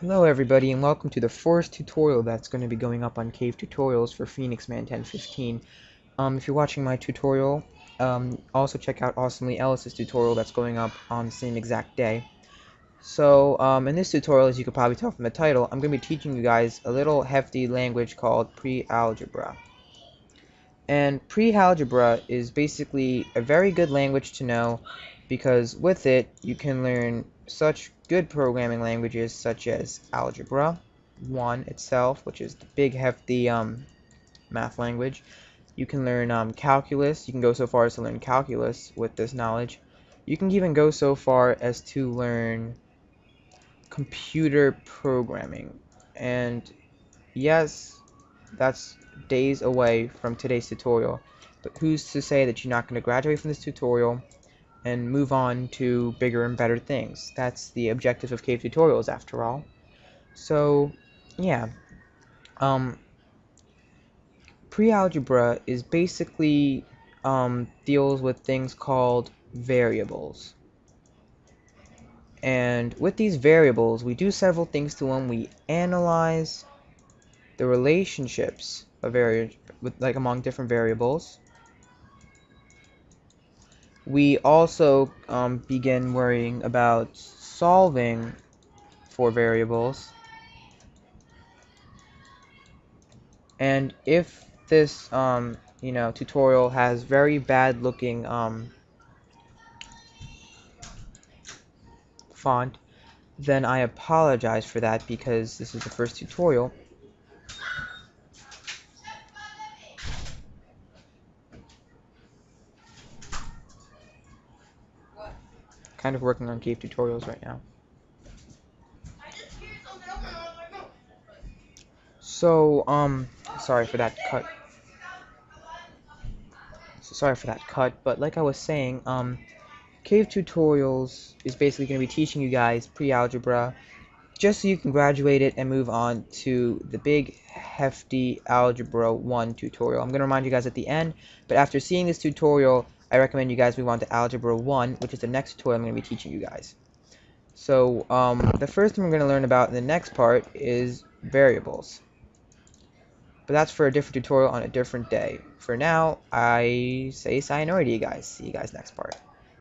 Hello everybody and welcome to the first tutorial that's going to be going up on Cave Tutorials for Phoenix Man 1015. Um, if you're watching my tutorial, um, also check out Awesomely Ellis's tutorial that's going up on the same exact day. So, um, in this tutorial, as you could probably tell from the title, I'm going to be teaching you guys a little hefty language called pre-algebra. And pre-algebra is basically a very good language to know because with it, you can learn such good programming languages such as Algebra 1 itself, which is the big hefty um, math language. You can learn um, calculus. You can go so far as to learn calculus with this knowledge. You can even go so far as to learn computer programming. And yes, that's days away from today's tutorial. But who's to say that you're not going to graduate from this tutorial and move on to bigger and better things. That's the objective of Cave Tutorials, after all. So, yeah. Um, Pre-algebra is basically um, deals with things called variables. And with these variables, we do several things to them. We analyze the relationships of vari like among different variables we also um, begin worrying about solving for variables. And if this, um, you know, tutorial has very bad looking um, font, then I apologize for that because this is the first tutorial kind of working on cave tutorials right now. So, um, sorry for that cut. So sorry for that cut, but like I was saying, um, Cave Tutorials is basically going to be teaching you guys pre-algebra just so you can graduate it and move on to the big hefty algebra 1 tutorial. I'm going to remind you guys at the end, but after seeing this tutorial, I recommend you guys move on to Algebra 1, which is the next tutorial I'm going to be teaching you guys. So, um, the first thing we're going to learn about in the next part is variables. But that's for a different tutorial on a different day. For now, I say sayonara to you guys. See you guys next part.